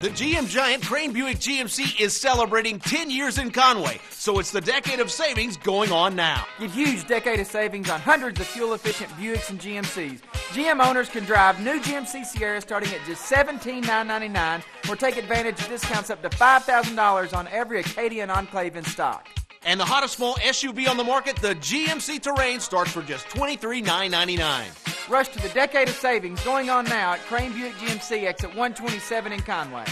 The GM Giant Crain Buick GMC is celebrating 10 years in Conway, so it's the decade of savings going on now. Get huge decade of savings on hundreds of fuel efficient Buicks and GMCs. GM owners can drive new GMC Sierra starting at just 17,999 or take advantage of discounts up to $5,000 on every Acadia and Enclave in stock. And the hottest small SUV on the market, the GMC Terrain, starts for just $23,999. Rush to the decade of savings going on now at Crain Buick GMC exit 127 in Conway.